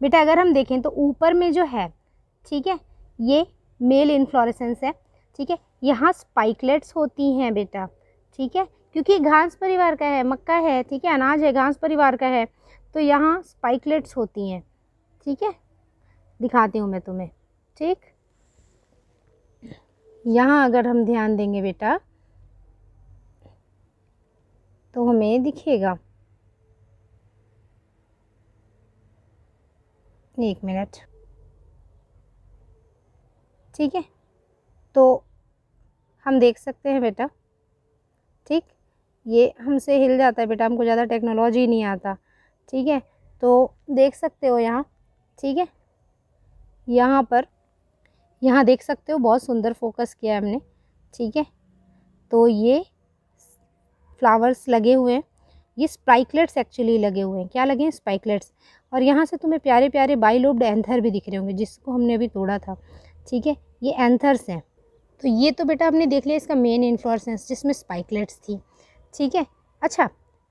बेटा, अगर हम देखें तो ऊपर में जो है, ठीक है, ये मेल इन्फ्लोरेसेंस है, ठीक है, यहाँ स्पाइकलेट्स होती हैं बेटा, ठीक है, क्योंकि घास परिवार का है, मक्का है, ठीक है, अनाज है, घास परिवार का है तो यहाँ स्पाइकलेट्स होती हैं, ठीक है, दिखाती हूँ मैं तुम्हें, ठीक, यहाँ अगर हम ध्यान देंगे बेटा तो हमें दिखेगा एक मिनट। ठीक है? तो हम देख सकते हैं बेटा। ठीक? ये हमसे हिल जाता है बेटा, हमको ज़्यादा टेक्नोलॉजी नहीं आता। ठीक है? तो देख सकते हो यहाँ। ठीक है? यहाँ पर, यहाँ देख सकते हो बहुत सुंदर फोकस किया है हमने। ठीक है? तो ये फ्लावर्स लगे हुए हैं। ये स्पाइकलेट्स एक्चुअली लगे हुए हैं। क्या लगे हैं? स्पाइकलेट्स और यहाँ से तुम्हें प्यारे प्यारे बाईलोब्ड एंथर भी दिख रहे होंगे, जिसको हमने अभी तोड़ा था। ठीक है? ये एंथर्स हैं। तो ये तो बेटा आपने देख लिया, इसका मेन इन्फ्लोरेंस जिसमें स्पाइकलेट्स थी। ठीक है? अच्छा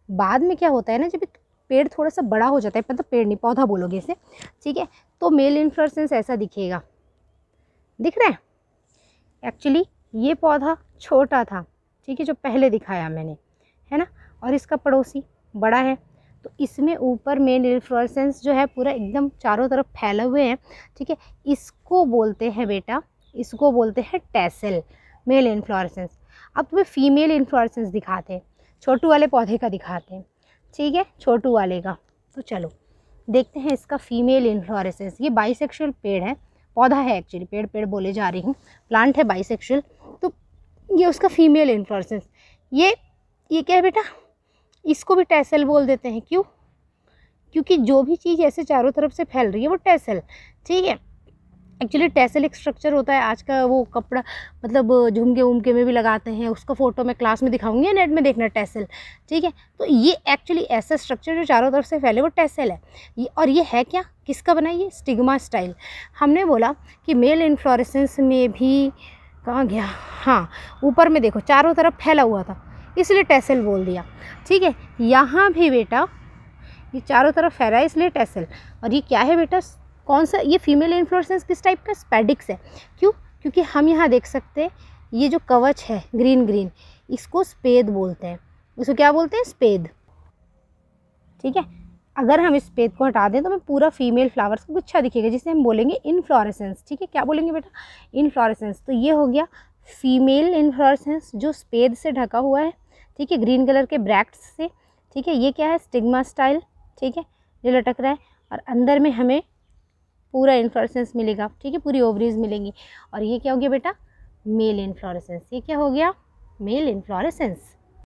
बाद में क्या होता है ना, जब पेड़ थोड़ा सा बड़ा हो जाता है मतलब पेड़ नहीं, पौधा बोलोगे इसे। ठीक है? तो मेल इन्फ्लोरेंस ऐसा दिखेगा। दिख रहा है? एक्चुअली ये पौधा छोटा था। ठीक है? जो पहले दिखाया मैंने। है ना? और इसका पड़ोसी बड़ा है। तो इसमें ऊपर मेन इन्फ्लोरेसेंस जो है पूरा एकदम चारों तरफ़ फैले हुए हैं, ठीक है? इसको बोलते हैं बेटा, इसको बोलते हैं टैसल मेल इन्फ्लोरेसेंस अब तुम्हें फीमेल इन्फ्लोरेसेंस दिखाते हैं, छोटू वाले पौधे का दिखाते हैं, ठीक है? छोटू वाले का। तो चलो, देखते हैं इसका फीमेल इन्फ्लोरेसेंस ये बाइसेक्सुअल पेड़ है, पौधा है एक्चुअली पेड़ पेड़ बोले जा रही हूँ। प्लांट है बाइसेक्सुअल तो ये उसका फीमेल इन्फ्लोरेसेंस ये ये क्या है बेटा? इसको भी टैसल बोल देते हैं, क्यों? क्योंकि जो भी चीज़ ऐसे चारों तरफ़ से फैल रही है वो टैसल, ठीक है? एक्चुअली टैसल एक स्ट्रक्चर होता है, आज का वो कपड़ा मतलब झुमके उमके में भी लगाते हैं, उसका फ़ोटो मैं क्लास में दिखाऊँगी नेट में देखना, टैसल, ठीक है? तो ये एक्चुअली ऐसा स्ट्रक्चर जो चारों तरफ़ से फैले, वो टैसल है। ये, और ये है क्या? किसका बना ये? स्टिग्मा स्टाइल हमने बोला कि मेल इन्फ्लोरेसेंस में भी, कहाँ गया? हाँ ऊपर में देखो, चारों तरफ़ फैला हुआ था। इसलिए टैसल बोल दिया। ठीक है, यहाँ भी बेटा, ये चारों तरफ़ फैला है, इसलिए टैसल। और ये क्या है बेटा, कौन सा, ये फीमेल इन्फ्लोरेंस किस टाइप का? स्पेडिक्स है। क्यों? क्योंकि हम यहाँ देख सकते हैं, ये जो कवच है ग्रीन ग्रीन इसको स्पेद बोलते हैं। इसको क्या बोलते हैं? स्पेद ठीक है, अगर हम इस पेद को हटा दें तो हमें पूरा फीमेल फ्लावर्स का गुच्छा दिखेगा, जिसे हम बोलेंगे इनफ्लोरेसेंस ठीक है, क्या बोलेंगे बेटा? इनफ्लोरेसेंस तो ये हो गया फीमेल इनफ्लोरेसेंस जो स्पेद से ढका हुआ है। ठीक है ग्रीन कलर के ब्रैक्ट्स से, ठीक है, ये क्या है स्टिग्मा स्टाइल ठीक है जो लटक रहा है और अंदर में हमें पूरा इन्फ्लोरेसेंस मिलेगा, ठीक है, पूरी ओवरीज मिलेंगी। और ये क्या हो गया बेटा मेल इन्फ्लोरेसेंस ये क्या हो गया मेल इन्फ्लोरेसेंस